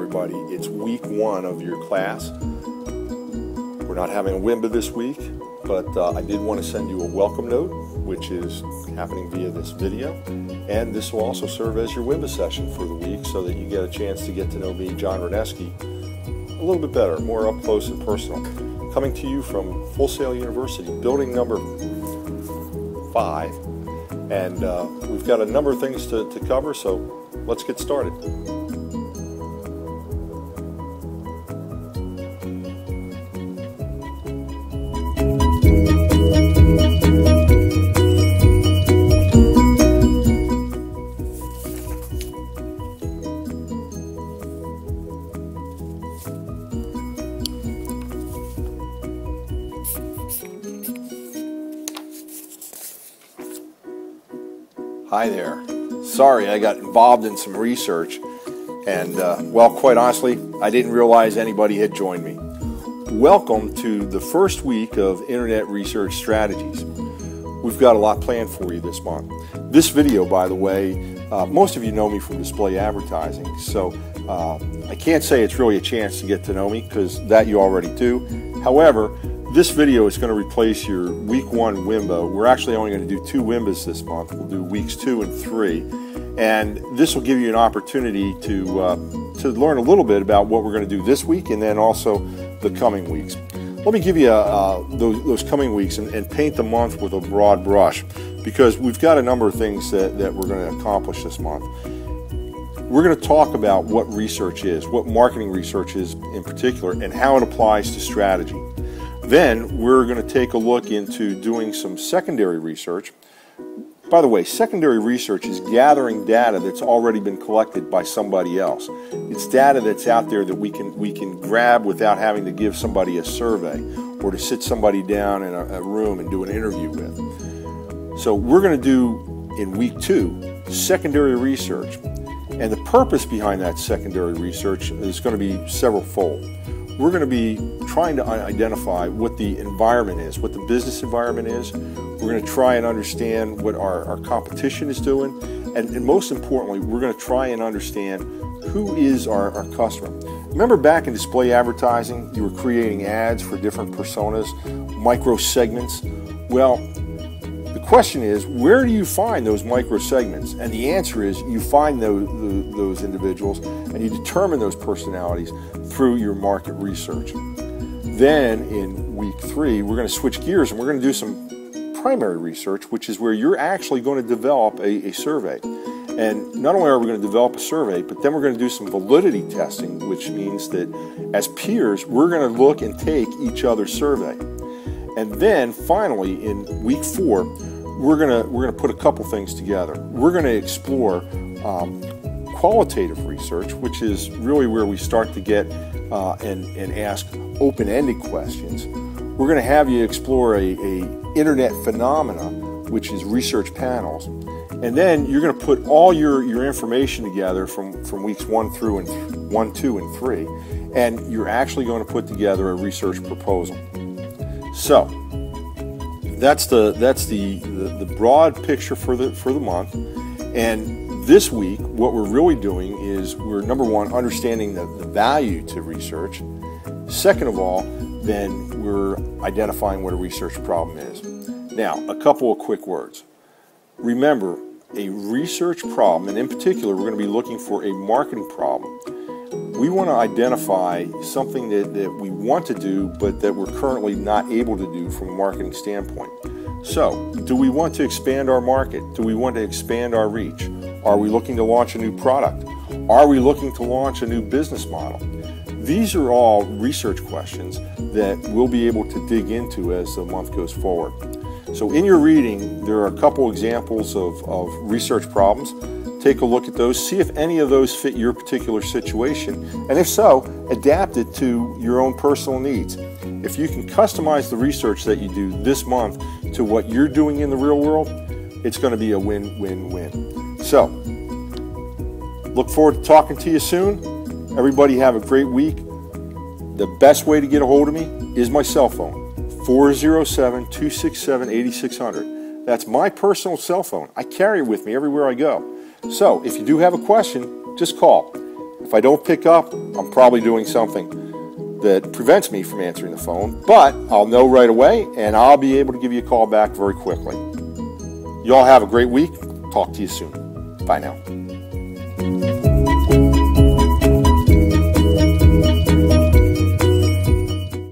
everybody. It's week one of your class. We're not having a WIMBA this week, but uh, I did want to send you a welcome note, which is happening via this video. And this will also serve as your WIMBA session for the week so that you get a chance to get to know me, John Reneski, a little bit better, more up close and personal. Coming to you from Full Sail University, building number five. And uh, we've got a number of things to, to cover, so let's get started. Hi there. Sorry, I got involved in some research, and uh, well, quite honestly, I didn't realize anybody had joined me. Welcome to the first week of Internet Research Strategies. We've got a lot planned for you this month. This video, by the way, uh, most of you know me from display advertising, so uh, I can't say it's really a chance to get to know me because that you already do. However, this video is going to replace your week one WIMBA. We're actually only going to do two WIMBAs this month. We'll do weeks two and three. And this will give you an opportunity to, uh, to learn a little bit about what we're going to do this week and then also the coming weeks. Let me give you uh, those, those, coming weeks and, and, paint the month with a broad brush because we've got a number of things that, that we're going to accomplish this month. We're going to talk about what research is, what marketing research is in particular, and how it applies to strategy. Then we're going to take a look into doing some secondary research. By the way, secondary research is gathering data that's already been collected by somebody else. It's data that's out there that we can we can grab without having to give somebody a survey or to sit somebody down in a, a room and do an interview with. So we're going to do in week two secondary research. And the purpose behind that secondary research is going to be several fold we're going to be trying to identify what the environment is, what the business environment is. We're going to try and understand what our, our competition is doing. And, and, most importantly, we're going to try and understand who is our, our customer. Remember back in display advertising, you were creating ads for different personas, micro segments? Well, the question is, where do you find those micro segments? And the answer is, you find those, those individuals and you determine those personalities through your market research. Then in week three, we're going to switch gears and we're going to do some primary research, which is where you're actually going to develop a, a survey. And not only are we going to develop a survey, but then we're going to do some validity testing, which means that as peers, we're going to look and take each other's survey. And then finally, in week four, we're gonna we're gonna put a couple things together. We're gonna explore um, qualitative research, which is really where we start to get uh, and and ask open-ended questions. We're gonna have you explore a, a internet phenomena, which is research panels, and then you're gonna put all your your information together from from weeks one through and one, two, and three, and you're actually going to put together a research proposal. So that's the that's the, the, the broad picture for the for the month. And this week, what we're really doing is we're number one understanding the, the value to research. Second of all, then we're identifying what a research problem is. Now, a couple of quick words. Remember, a research problem, and in particular, we're going to be looking for a marketing problem we want to identify something that, that we want to do but that we're currently not able to do from a marketing standpoint. So, do we want to expand our market? Do we want to expand our reach? Are we looking to launch a new product? Are we looking to launch a new business model? These are all research questions that we'll be able to dig into as the month goes forward. So, in your reading, there are a couple examples of, of research problems Take a look at those, see if any of those fit your particular situation, and if so, adapt it to your own personal needs. If you can customize the research that you do this month to what you're doing in the real world, it's going to be a win win win. So, look forward to talking to you soon. Everybody have a great week. The best way to get a hold of me is my cell phone 407 267 8600. That's my personal cell phone. I carry it with me everywhere I go. So if you do have a question, just call. If I don't pick up, I'm probably doing something that prevents me from answering the phone, but I'll know right away and I'll be able to give you a call back very quickly. You all have a great week. Talk to you soon. Bye now.